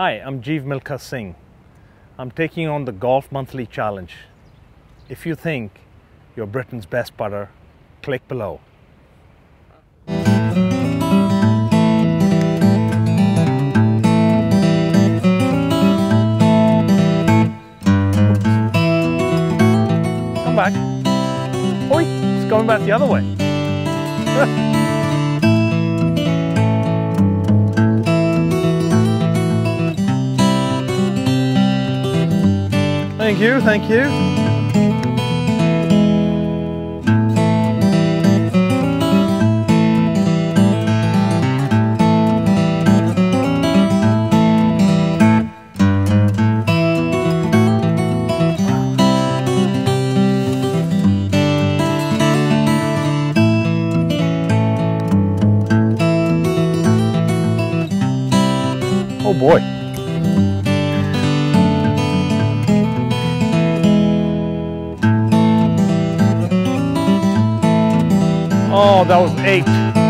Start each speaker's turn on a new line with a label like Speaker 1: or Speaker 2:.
Speaker 1: Hi, I'm Jeev Milkha Singh. I'm taking on the Golf Monthly Challenge. If you think you're Britain's best putter, click below. Come back. Oi, it's going back the other way. Thank you, thank you. Oh boy. Oh, that was eight.